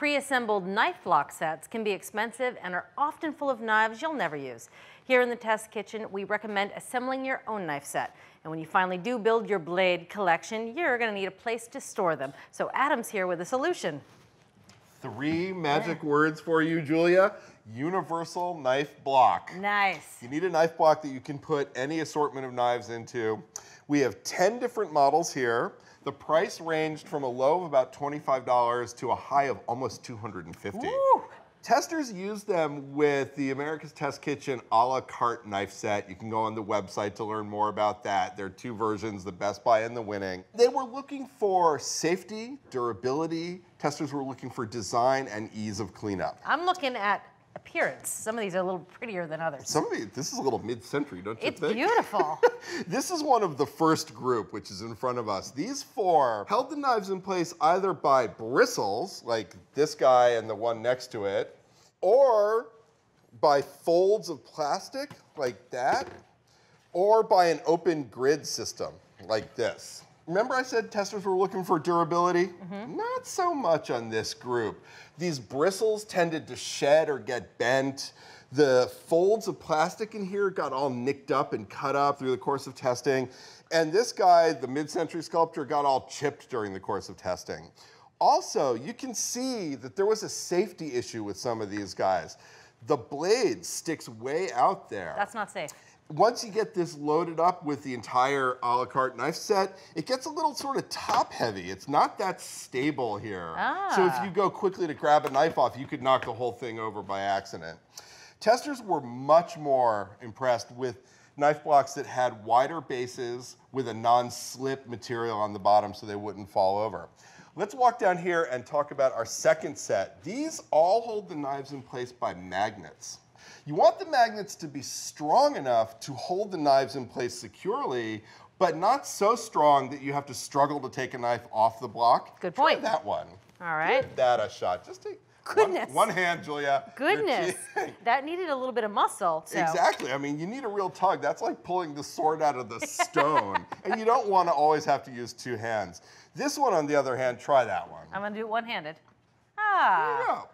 Pre-assembled knife block sets can be expensive and are often full of knives you'll never use. Here in the test kitchen, we recommend assembling your own knife set. And when you finally do build your blade collection, you're gonna need a place to store them. So Adam's here with a solution. Three magic words for you, Julia. Universal knife block. Nice. You need a knife block that you can put any assortment of knives into. We have 10 different models here. The price ranged from a low of about $25 to a high of almost 250. Woo. Testers use them with the America's Test Kitchen a la carte knife set. You can go on the website to learn more about that. There are two versions, the best buy and the winning. They were looking for safety, durability. Testers were looking for design and ease of cleanup. I'm looking at appearance. Some of these are a little prettier than others. Some of these, this is a little mid-century, don't you it's think? It's beautiful. this is one of the first group, which is in front of us. These four held the knives in place either by bristles, like this guy and the one next to it, or by folds of plastic, like that, or by an open grid system, like this. Remember I said testers were looking for durability? Mm -hmm. Not so much on this group. These bristles tended to shed or get bent. The folds of plastic in here got all nicked up and cut up through the course of testing. And this guy, the mid-century sculptor, got all chipped during the course of testing. Also, you can see that there was a safety issue with some of these guys. The blade sticks way out there. That's not safe once you get this loaded up with the entire a la carte knife set, it gets a little sort of top heavy. It's not that stable here. Ah. So if you go quickly to grab a knife off, you could knock the whole thing over by accident. Testers were much more impressed with knife blocks that had wider bases with a non-slip material on the bottom so they wouldn't fall over. Let's walk down here and talk about our second set. These all hold the knives in place by magnets. You want the magnets to be strong enough to hold the knives in place securely, but not so strong that you have to struggle to take a knife off the block. Good point. Try that one. All right. Give that a shot. Just take Goodness. One, one hand, Julia. Goodness. that needed a little bit of muscle. So. Exactly. I mean, you need a real tug. That's like pulling the sword out of the stone. and you don't want to always have to use two hands. This one, on the other hand, try that one. I'm going to do it one-handed. Ah. There you go.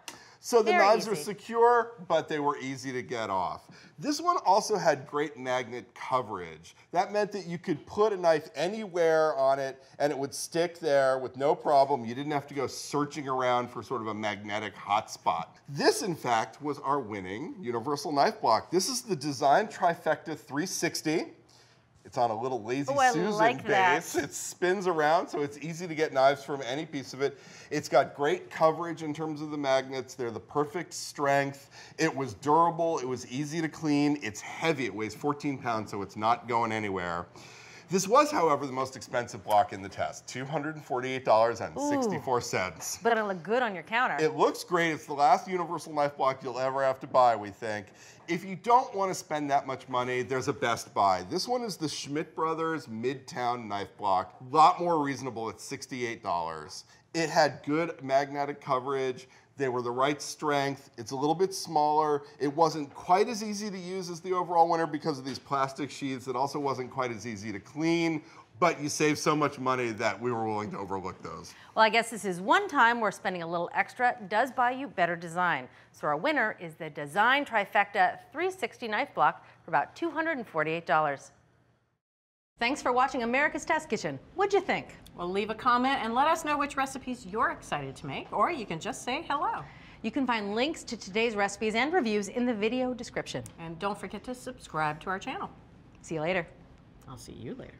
So the Very knives easy. are secure, but they were easy to get off. This one also had great magnet coverage. That meant that you could put a knife anywhere on it and it would stick there with no problem. You didn't have to go searching around for sort of a magnetic hotspot. This, in fact, was our winning universal knife block. This is the Design Trifecta 360. It's on a little lazy Ooh, Susan like base. that. It spins around, so it's easy to get knives from any piece of it. It's got great coverage in terms of the magnets. They're the perfect strength. It was durable. It was easy to clean. It's heavy. It weighs 14 pounds, so it's not going anywhere. This was, however, the most expensive block in the test, $248.64. But it'll look good on your counter. It looks great. It's the last universal knife block you'll ever have to buy, we think. If you don't want to spend that much money, there's a best buy. This one is the Schmidt Brothers Midtown knife block. A lot more reasonable at $68. It had good magnetic coverage. They were the right strength. It's a little bit smaller. It wasn't quite as easy to use as the overall winner because of these plastic sheaths. It also wasn't quite as easy to clean, but you save so much money that we were willing to overlook those. Well, I guess this is one time where spending a little extra does buy you better design. So our winner is the Design Trifecta 360 knife block for about $248. Thanks for watching America's Test Kitchen. What'd you think? Well, leave a comment and let us know which recipes you're excited to make, or you can just say hello. You can find links to today's recipes and reviews in the video description. And don't forget to subscribe to our channel. See you later. I'll see you later.